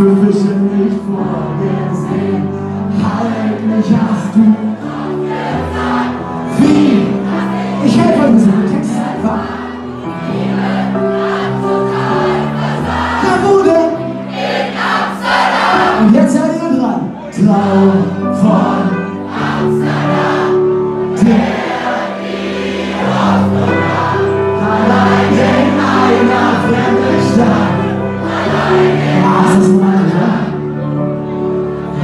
Fürchte nicht vor dem See, heilig hast du Wie? Ich helfe ein bisschen, der Text ist einfach. Und jetzt seid ihr dran. Traum von Amsterdam.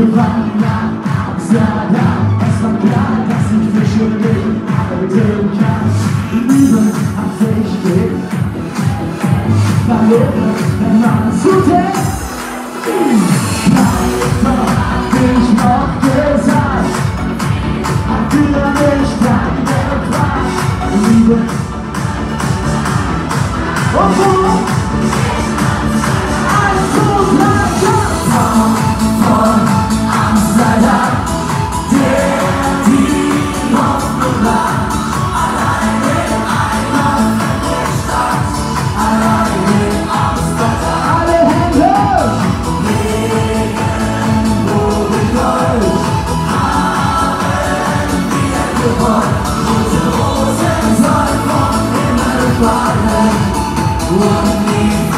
wir waren nach Amsterdam. Es war klar, dass ich Fische nicht halten kann. Liebe hat sich dich verloren, wenn man es tut. One need